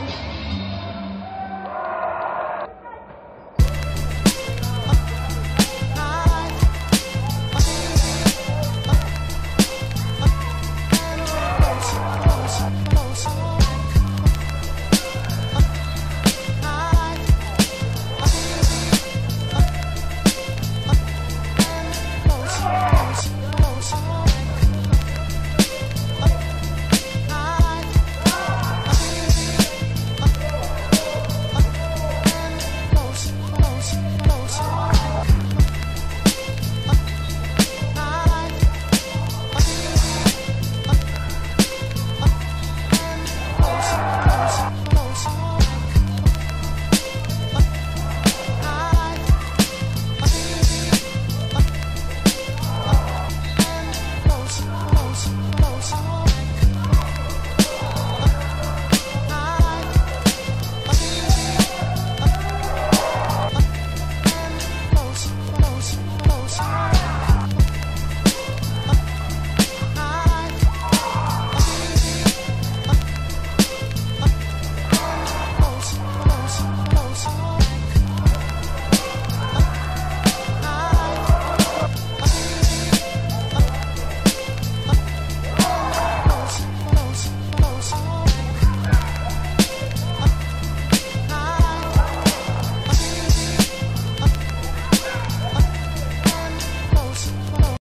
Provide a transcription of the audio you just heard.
Música